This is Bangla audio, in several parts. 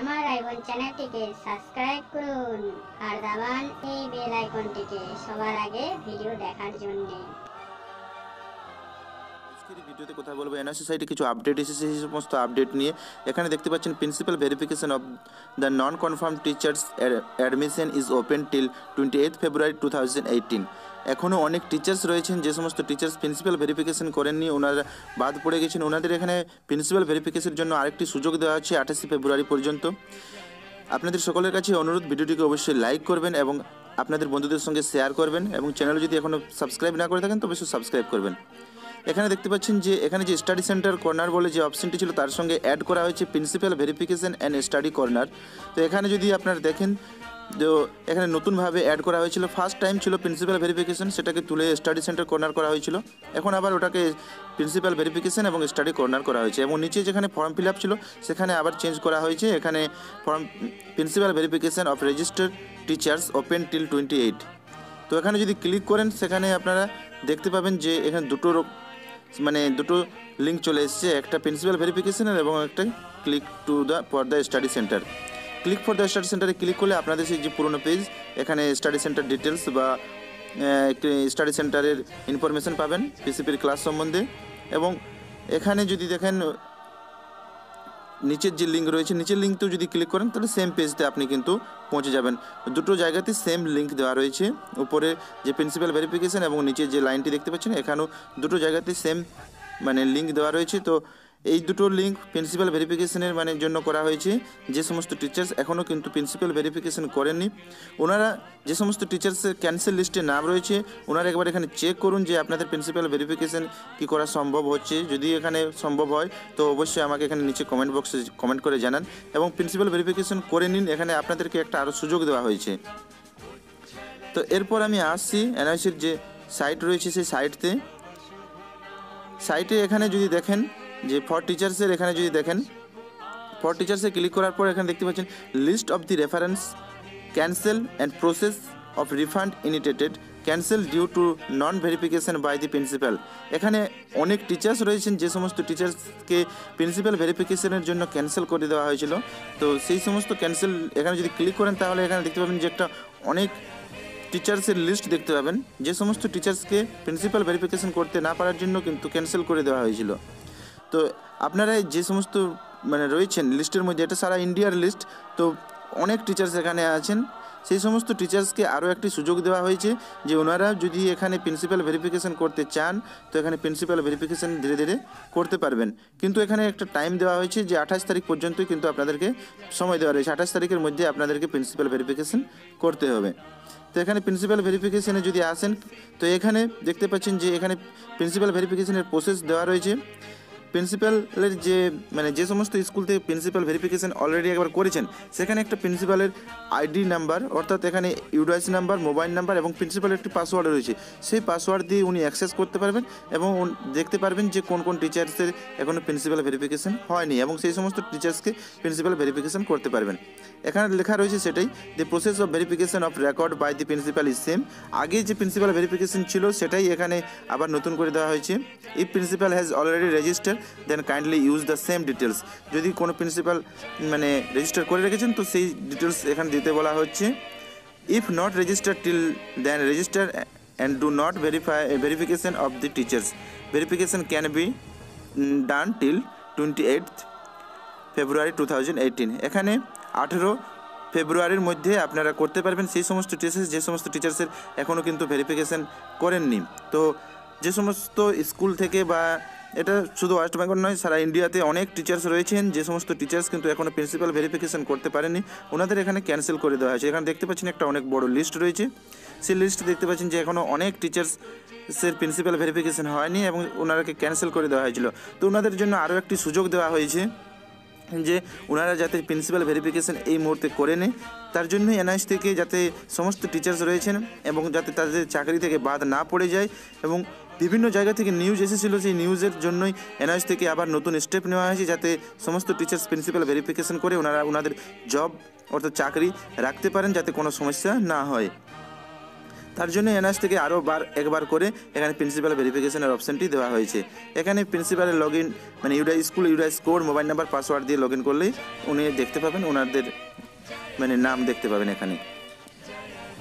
আমার আইবন চ্যানেলটিকে সাবস্ক্রাইব করুন। আর দাবান এই বেল আইকনটিকে সবার আগে ভিডিও দেখার জন্যে। ভিডিওতে কথা বলব এনআরসি সাইটে কিছু আপডেট এসেছে, সেই সমস্ত আপডেট নিয়ে। এখানে দেখতে পাচ্ছেন principal verification of the non confirm teachers admission is open till twenty eighth February two thousand এখনও অনেক টিচার্স রয়েছেন, যে সমস্ত টিচার্স প্রিন্সিপাল ভেরিফিকেশন করেননি, ওনারা বাদ পড়ে গেছেন। ওনাদের এখানে প্রিন্সিপাল ভেরিফিকেশনের জন্য আরেকটি সুযোগ দেওয়া হচ্ছে আঠাশে ফেব্রুয়ারি পর্যন্ত। আপনাদের সকলের কাছে অনুরোধ, ভিডিওটিকে অবশ্যই লাইক করবেন এবং আপনাদের বন্ধুদের সঙ্গে শেয়ার করবেন এবং চ্যানেল যদি এখনও সাবস্ক্রাইব না করে থাকেন তো অবশ্যই সাবস্ক্রাইব করবেন। এখানে দেখতে পাচ্ছেন যে, এখানে যে স্টাডি সেন্টার কর্নার বলে যে অপশনটি ছিল, তার সঙ্গে অ্যাড করা হয়েছে principal verification and study corner তো এখানে যদি আপনারা দেখেন, তো এখানে নতুনভাবে অ্যাড করা হয়েছিল। ফার্স্ট টাইম ছিল প্রিন্সিপাল ভেরিফিকেশন সেটাকে তুলে স্টাডি সেন্টার কর্নার করা হয়েছিল। এখন আবার ওটাকে প্রিন্সিপাল ভেরিফিকেশন এবং স্টাডি কর্নার করা হয়েছে। এবং নিচে যেখানে ফর্ম ফিল আপ ছিল, সেখানে আবার চেঞ্জ করা হয়েছে। এখানে form principal verification of registered teachers open till twenty eight তো এখানে যদি ক্লিক করেন, সেখানে আপনারা দেখতে পাবেন যে, এখানে দুটো মানে দুটো লিঙ্ক চলে এসেছে, একটা প্রিন্সিপাল ভেরিফিকেশনের এবং একটা click to the for the study centre click for the study সেন্টারে ক্লিক করলে আপনাদের সেই যে পুরনো পেজ এখানে স্টাডি সেন্টার ডিটেলস বা স্টাডি সেন্টারের ইনফরমেশান পাবেন পিসিপির ক্লাস সম্বন্ধে। এবং এখানে যদি দেখেন নিচের যে লিঙ্ক রয়েছে, নিচের লিঙ্কতেও যদি ক্লিক করেন, তাহলে সেম পেজতে আপনি কিন্তু পৌঁছে যাবেন। দুটো জায়গাতে সেম লিঙ্ক দেওয়া রয়েছে। উপরে যে প্রিন্সিপাল ভেরিফিকেশান এবং নিচে যে লাইনটি দেখতে পাচ্ছেন, এখানেও দুটো জায়গাতে সেম মানে লিঙ্ক দেওয়া রয়েছে। তো এই দুটো লিঙ্ক প্রিন্সিপাল ভেরিফিকেশনের মানে জন্য করা হয়েছে। যে সমস্ত টিচার্স এখনও কিন্তু প্রিন্সিপাল ভেরিফিকেশন করেননি। ওনারা যে সমস্ত টিচার্সের ক্যান্সেল লিস্টে নাম রয়েছে, ওনারা একবার এখানে চেক করুন যে আপনাদের প্রিন্সিপাল ভেরিফিকেশন কি করা সম্ভব হচ্ছে। যদি এখানে সম্ভব হয়, তো অবশ্যই আমাকে এখানে নিচে কমেন্ট বক্সে কমেন্ট করে জানান এবং প্রিন্সিপাল ভেরিফিকেশন করে নিন। এখানে আপনাদেরকে একটা আরও সুযোগ দেওয়া হয়েছে। তো এরপর আমি আসছি এনআইসির যে সাইট রয়েছে সেই সাইটতে সাইটে এখানে যদি দেখেন যে ফর টিচার্সের এখানে যদি দেখেন ফর টিচার্সে ক্লিক করার পর এখানে দেখতে পাচ্ছেন list of the reference cancel and process of refund initiated cancel due to non verification by the principal এখানে অনেক টিচার্স রয়েছেন, যে সমস্ত টিচার্সকে প্রিন্সিপাল ভেরিফিকেশনের জন্য ক্যান্সেল করে দেওয়া হয়েছিল। তো সেই সমস্ত ক্যান্সেল এখানে যদি ক্লিক করেন, তাহলে এখানে দেখতে পাবেন যে একটা অনেক টিচার্সের লিস্ট দেখতে পাবেন। যে সমস্ত টিচার্সকে প্রিন্সিপাল ভেরিফিকেশন করতে না পারার জন্য কিন্তু ক্যান্সেল করে দেওয়া হয়েছিল। তো আপনারা যে সমস্ত মানে রয়েছেন লিস্টের মধ্যে, এটা সারা ইন্ডিয়ার লিস্ট তো অনেক টিচার্স এখানে আছেন। সেই সমস্ত টিচার্সকে আরও একটি সুযোগ দেওয়া হয়েছে যে ওনারা যদি এখানে প্রিন্সিপাল ভেরিফিকেশন করতে চান, তো এখানে প্রিন্সিপাল ভেরিফিকেশন ধীরে ধীরে করতে পারবেন। কিন্তু এখানে একটা টাইম দেওয়া হয়েছে যে আঠাশ তারিখ পর্যন্ত কিন্তু আপনাদেরকে সময় দেওয়া রয়েছে। আঠাশ তারিখের মধ্যে আপনাদেরকে প্রিন্সিপাল ভেরিফিকেশন করতে হবে। তো এখানে প্রিন্সিপাল ভেরিফিকেশনে যদি আসেন, তো এখানে দেখতে পাচ্ছেন যে এখানে প্রিন্সিপাল ভেরিফিকেশনের প্রসেস দেওয়া রয়েছে। প্রিন্সিপালের যে মানে যে সমস্ত স্কুল থেকে প্রিন্সিপাল ভেরিফিকেশন অলরেডি একবার করেছেন, সেখানে একটা প্রিন্সিপালের আইডি নাম্বার অর্থাৎ এখানে ইউডিআইসি নাম্বার মোবাইল নাম্বার এবং প্রিন্সিপালের একটি পাসওয়ার্ড রয়েছে। সেই পাসওয়ার্ড দিয়ে উনি অ্যাক্সেস করতে পারবেন এবং দেখতে পারবেন যে কোন কোন টিচার্সের এখনও প্রিন্সিপাল ভেরিফিকেশন হয়নি এবং সেই সমস্ত টিচার্সকে প্রিন্সিপাল ভেরিফিকেশন করতে পারবেন। এখানে লেখা রয়েছে সেটাই the process of verification of record by the principal is same আগে যে প্রিন্সিপাল ভেরিফিকেশন ছিল, সেটাই এখানে আবার নতুন করে দেওয়া হয়েছে। If principal has already register then kindly use the same details যদি কোনো প্রিন্সিপাল মানে রেজিস্টার করে রেখেছেন, তো সেই ডিটেলস এখানে দিতে বলা হচ্ছে। If not register till then register and do not verify verification of the teachers verification can be done till twenty eight February two এখানে আঠেরো ফেব্রুয়ারির মধ্যে আপনারা করতে পারবেন সেই সমস্ত টিচার্স যে সমস্ত টিচার্সের এখনও কিন্তু ভেরিফিকেশান করেননি। তো যে সমস্ত স্কুল থেকে বা এটা শুধু ওয়েস্ট বেঙ্গল নয়, সারা ইন্ডিয়াতে অনেক টিচার্স রয়েছেন। যে সমস্ত টিচার্স কিন্তু এখনও প্রিন্সিপাল ভেরিফিকেশান করতে পারেনি। ওনাদের এখানে ক্যান্সেল করে দেওয়া হয়েছে। এখানে দেখতে পাচ্ছেন একটা অনেক বড় লিস্ট রয়েছে। সেই লিস্ট দেখতে পাচ্ছেন যে এখনও অনেক টিচার্সের প্রিন্সিপাল ভেরিফিকেশান হয়নি এবং ওনারাকে ক্যান্সেল করে দেওয়া হয়েছিল। তো ওনাদের জন্য আরও একটি সুযোগ দেওয়া হয়েছে যে ওনারা যাতে প্রিন্সিপাল ভেরিফিকেশন এই মুহূর্তে করে নেয়। তার জন্যই এনআইএস থেকে যাতে সমস্ত টিচার্স রয়েছেন এবং যাতে তাদের চাকরি থেকে বাদ না পড়ে যায় এবং বিভিন্ন জায়গা থেকে নিউজ এসেছিল সেই নিউজের জন্যই এনআইএস থেকে আবার নতুন স্টেপ নেওয়া হয়েছে যাতে সমস্ত টিচার্স প্রিন্সিপাল ভেরিফিকেশন করে ওনারা ওনাদের জব অর্থাৎ চাকরি রাখতে পারেন যাতে কোনো সমস্যা না হয়। তার জন্য এনআস থেকে আরও বার, একবার করে এখানে প্রিন্সিপাল ভেরিফিকেশনের অপশনটি দেওয়া হয়েছে। এখানে প্রিন্সিপালের লগ ইন মানে ইউডা স্কুল ইউডা স্কোর মোবাইল নাম্বার পাসওয়ার্ড দিয়ে লগ ইন করলেই উনি দেখতে পাবেন, ওনাদের মানে নাম দেখতে পাবেন এখানে।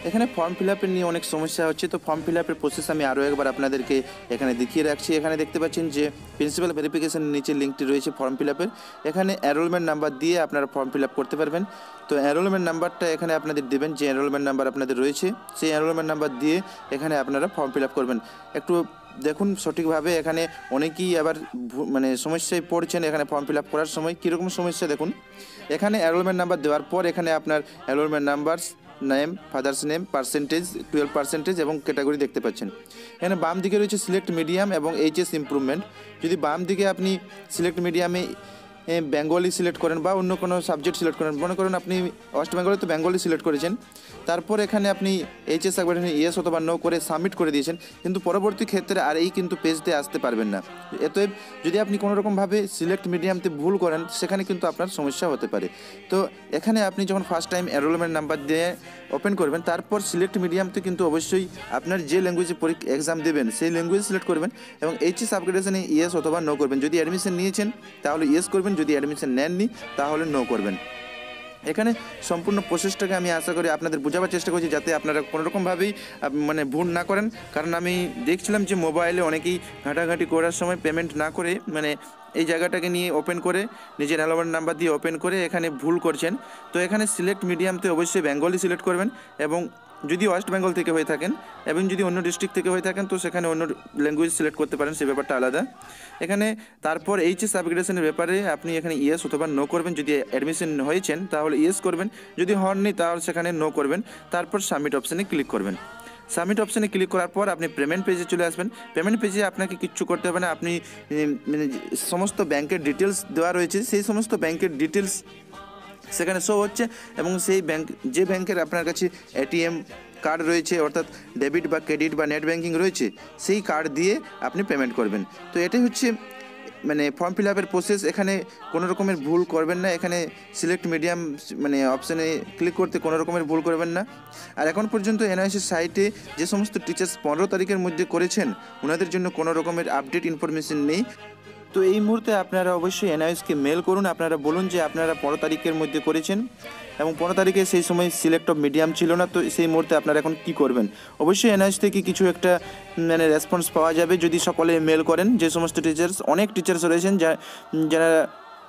এখানে ফর্ম ফিল আপের নিয়ে অনেক সমস্যা হচ্ছে, তো ফর্ম ফিল আপের প্রসেস আমি আরও একবার আপনাদেরকে এখানে দেখিয়ে রাখছি। এখানে দেখতে পাচ্ছেন যে প্রিন্সিপাল ভেরিফিকেশনের নিচে লিঙ্কটি রয়েছে ফর্ম ফিল আপের এখানে অ্যারোলমেন্ট নাম্বার দিয়ে আপনারা ফর্ম ফিল আপ করতে পারবেন। তো অ্যারোলমেন্ট নাম্বারটা এখানে আপনাদের দেবেন, যে অ্যারোলমেন্ট নাম্বার আপনাদের রয়েছে, সেই অ্যারোলমেন্ট নাম্বার দিয়ে এখানে আপনারা ফর্ম ফিল আপ করবেন। একটু দেখুন সঠিকভাবে এখানে অনেকেই আবার মানে সমস্যায় পড়ছেন এখানে ফর্ম ফিল আপ করার সময়। কীরকম সমস্যা দেখুন, এখানে অ্যারোলমেন্ট নাম্বার দেওয়ার পর এখানে আপনার enrolment number name father's name percentage twelve percentage এবং ক্যাটাগরি দেখতে পাচ্ছেন। এখানে বাম দিকে রয়েছে সিলেক্ট মিডিয়াম এবং এইচএস ইম্প্রুভমেন্ট যদি বাম দিকে আপনি সিলেক্ট মিডিয়ামে বেঙ্গলি সিলেক্ট করেন বা অন্য কোনো সাবজেক্ট সিলেক্ট করেন। মনে করেন আপনি ওয়েস্ট বেঙ্গলে তো বেঙ্গলি সিলেক্ট করেছেন। তারপর এখানে আপনি এইচএস একবার ইয়েস অথবা নো করে সাবমিট করে দিয়েছেন। কিন্তু পরবর্তী ক্ষেত্রে আর এই কিন্তু পেজতে আসতে পারবেন না। এতএব যদি আপনি কোনো রকমভাবে সিলেক্ট মিডিয়ামতে ভুল করেন, সেখানে কিন্তু আপনার সমস্যা হতে পারে। তো এখানে আপনি যখন ফার্স্ট টাইম এনরোলমেন্ট নাম্বার দিয়ে ওপেন করবেন, তারপর সিলেক্ট মিডিয়ামতে কিন্তু অবশ্যই আপনার যে ল্যাঙ্গুয়েজে পরীক্ষা এক্সাম দেবেন, সেই ল্যাঙ্গুয়েজ সিলেক্ট করবেন এবং এইচএস আপগ্রেডেশনে ইয়েস অথবা নো করবেন। যদি অ্যাডমিশন নিয়েছেন, তাহলে ইয়েস করবেন। যদি অ্যাডমিশন নেননি, তাহলে নো করবেন। এখানে সম্পূর্ণ প্রসেসটাকে আমি আশা করি আপনাদের বোঝাবার চেষ্টা করছি, যাতে আপনারা কোনো রকমভাবেই মানে ভুল না করেন। কারণ আমি দেখছিলাম যে মোবাইলে অনেকেই ঘাটাঘাটি করার সময় পেমেন্ট না করে মানে এই জায়গাটাকে নিয়ে ওপেন করে, নিজের অ্যালোমেন্ট নাম্বার দিয়ে ওপেন করে এখানে ভুল করছেন। তো এখানে সিলেক্ট মিডিয়ামতে অবশ্যই বেঙ্গলি সিলেক্ট করবেন এবং যদি ওয়েস্ট বেঙ্গল থেকে হয়ে থাকেন এবং যদি অন্য ডিস্ট্রিক্ট থেকে হয়ে থাকেন, তো সেখানে অন্য ল্যাঙ্গুয়েজ সিলেক্ট করতে পারেন সেই ব্যাপারটা আলাদা। এখানে তারপর এইচএস আপগ্রেডেশনের ব্যাপারে আপনি এখানে ইয়েস অথবা নো করবেন, যদি অ্যাডমিশন হয়েছেন, তাহলে ইয়েস করবেন। যদি হননি তাহলে সেখানে নো করবেন। তারপর সাবমিট অপশানে ক্লিক করবেন। সাবমিট অপশানে ক্লিক করার পর আপনি পেমেন্ট পেজে চলে আসবেন। পেমেন্ট পেজে আপনাকে কিচ্ছু করতে হবে না। আপনি মানে সমস্ত ব্যাংকের ডিটেলস দেওয়া রয়েছে, সেই সমস্ত ব্যাংকের ডিটেলস সেখানে শো হচ্ছে এবং সেই ব্যাংক যে ব্যাংকের আপনার কাছে এটিএম কার্ড রয়েছে, অর্থাৎ ডেবিট বা ক্রেডিট বা নেট ব্যাংকিং রয়েছে, সেই কার্ড দিয়ে আপনি পেমেন্ট করবেন। তো এটাই হচ্ছে মানে ফর্ম ফিল আপের প্রসেস এখানে কোনো রকমের ভুল করবেন না। এখানে সিলেক্ট মিডিয়াম মানে অপশানে ক্লিক করতে কোনো রকমের ভুল করবেন না। আর এখন পর্যন্ত এনআইসির সাইটে যে সমস্ত টিচার্স পনেরো তারিখের মধ্যে করেছেন, ওনাদের জন্য কোনো রকমের আপডেট ইনফরমেশন নেই। তো এই মুহূর্তে আপনারা অবশ্যই এনআইএসকে মেল করুন। আপনারা বলুন যে আপনারা পনেরো তারিখের মধ্যে করেছেন এবং পনেরো তারিখে সেই সময় সিলেক্ট অফ মিডিয়াম ছিল না, তো সেই মুহূর্তে আপনারা এখন কি করবেন? অবশ্যই এনআইএস থেকে কিছু একটা মানে রেসপন্স পাওয়া যাবে যদি সকলে মেল করেন। যে সমস্ত টিচার্স অনেক টিচার্স রয়েছেন যা, যারা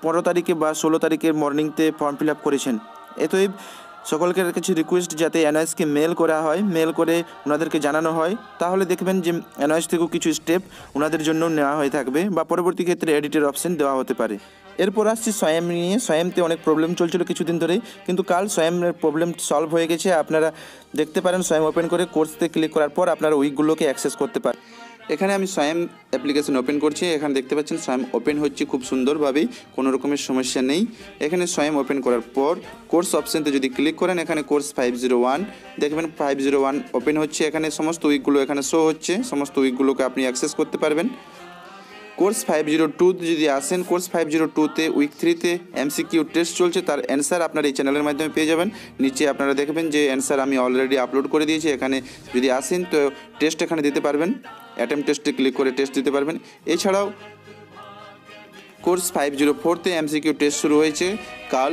পনেরো তারিখে বা ষোলো তারিখের মর্নিংতে ফর্ম ফিল আপ করেছেন। এতই সকলকে কিছু রিকোয়েস্ট যাতে এনআইএসকে মেল করা হয় মেল করে ওনাদেরকে জানানো হয়। তাহলে দেখবেন যে এনআইএস থেকেও কিছু স্টেপ ওনাদের জন্য নেওয়া হয়ে থাকবে বা পরবর্তী ক্ষেত্রে এডিটের অপশন দেওয়া হতে পারে। এরপর আসছি স্বয়ং নিয়ে, স্বয়ংতে অনেক প্রবলেম চলছিল কিছুদিন ধরেই, কিন্তু কাল স্বয়ংয়ের প্রবলেম সলভ হয়ে গেছে। আপনারা দেখতে পারেন, স্বয়ং ওপেন করে কোর্সতে ক্লিক করার পর আপনারা উইকগুলোকে অ্যাক্সেস করতে পারেন এখানে আমি স্বয়ং অ্যাপ্লিকেশন ওপেন করছি, এখানে দেখতে পাচ্ছেন স্বয়ং ওপেন হচ্ছে খুব সুন্দরভাবেই, কোনো রকমের সমস্যা নেই। এখানে স্বয়ং ওপেন করার পর কোর্স অপশানতে যদি ক্লিক করেন, এখানে কোর্স ফাইভ জিরো ওয়ান, দেখবেন ফাইভ জিরো ওয়ান ওপেন হচ্ছে। এখানে সমস্ত উইকগুলো এখানে শো হচ্ছে, সমস্ত উইকগুলোকে আপনি অ্যাক্সেস করতে পারবেন। কোর্স ফাইভ জিরো টু যদি আসেন, কোর্স ফাইভ জিরো টুতে, উইক থ্রিতে এমসিকিউ টেস্ট চলছে, তার অ্যান্সার আপনার এই চ্যানেলের মাধ্যমে পেয়ে যাবেন। নিচে আপনারা দেখবেন যে অ্যান্সার আমি অলরেডি আপলোড করে দিয়েছি, এখানে যদি আসেন তো টেস্ট এখানে দিতে পারবেন। অ্যাটেম টেস্টে ক্লিক করে টেস্ট দিতে পারবেন। এছাড়াও কোর্স ফাইভ জিরো ফোরতে এমসিকিউ টেস্ট শুরু হয়েছে কাল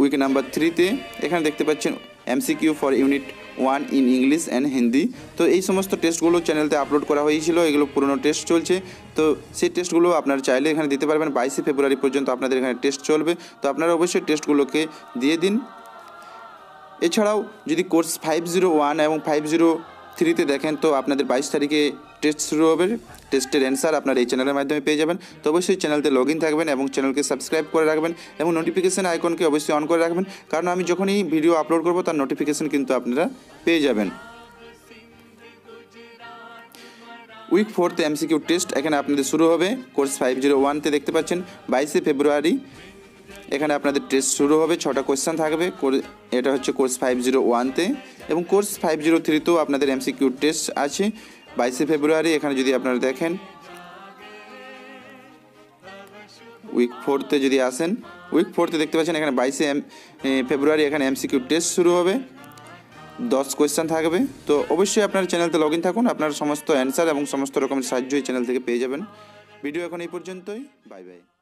উইক নাম্বার থ্রিতে এখানে দেখতে পাচ্ছেন MCQ for unit one in English and Hindi তো এই সমস্ত টেস্টগুলো চ্যানেলতে আপলোড করা হয়েছিল, এগুলো পুরনো টেস্ট চলছে। তো সেই টেস্টগুলো আপনারা চাইলে এখানে দিতে পারবেন। বাইশে ফেব্রুয়ারি পর্যন্ত আপনাদের এখানে টেস্ট চলবে। তো আপনারা অবশ্যই টেস্টগুলোকে দিয়ে দিন। এছাড়াও যদি কোর্স ফাইভ জিরো ওয়ান এবং ফাইভ জিরো থ্রিতে দেখেন, তো আপনাদের বাইশ তারিখে টেস্ট শুরু হবে। টেস্টের অ্যান্সার আপনার এই চ্যানেলের মাধ্যমে পেয়ে যাবেন। তো অবশ্যই চ্যানেলতে লগ থাকবেন এবং চ্যানেলকে সাবস্ক্রাইব করে রাখবেন এবং নোটিফিকেশান আইকনকে অবশ্যই অন করে রাখবেন। কারণ আমি যখনই ভিডিও আপলোড করব, তার নোটিফিকেশান কিন্তু আপনারা পেয়ে যাবেন। উইক ফোর্থ এমসিকিউ টেস্ট এখানে আপনাদের শুরু হবে। কোর্স ফাইভ জিরো ওয়ানতে দেখতে পাচ্ছেন, বাইশে ফেব্রুয়ারি এখানে আপনাদের টেস্ট শুরু হবে। ছটা কোয়েশ্চেন থাকবে। এটা হচ্ছে কোর্স ফাইভ জিরো ওয়ানতে এবং কোর্স ফাইভ জিরো থ্রিতেও আপনাদের এমসিকিউ টেস্ট আছে। বাইশে ফেব্রুয়ারি, এখানে যদি আপনারা দেখেন উইক ফোরতে যদি আসেন উইক ফোরতে দেখতে পাচ্ছেন এখানে বাইশে ফেব্রুয়ারি এখানে এমসিকিউ টেস্ট শুরু হবে। দশ কোয়েশ্চেন থাকবে। তো অবশ্যই আপনার চ্যানেলতে লগ ইন থাকুন, আপনার সমস্ত অ্যান্সার এবং সমস্ত রকমের সাহায্য এই চ্যানেল থেকে পেয়ে যাবেন। ভিডিও এখন এই পর্যন্তই। Bye bye